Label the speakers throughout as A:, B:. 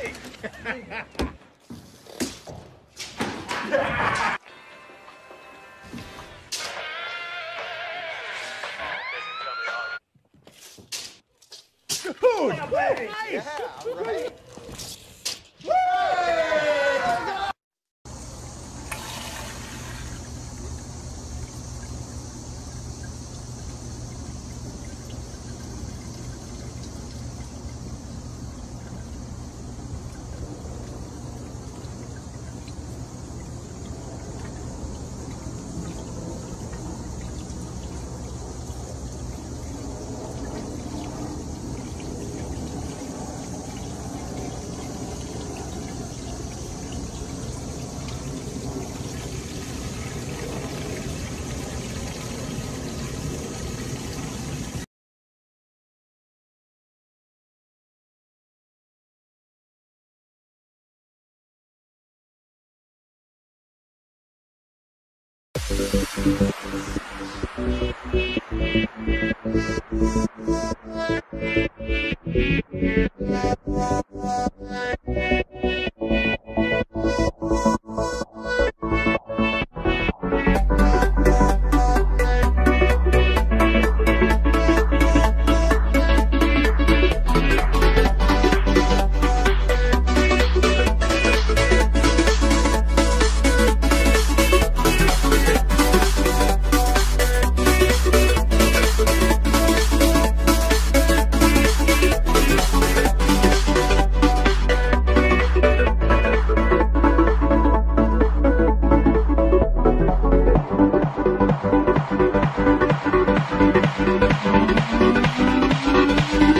A: hey! Dude! Oh, nice. Yeah, right. Thank you. Thank you.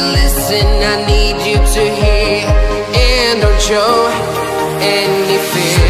A: a lesson I need you to hear. And don't show any fear.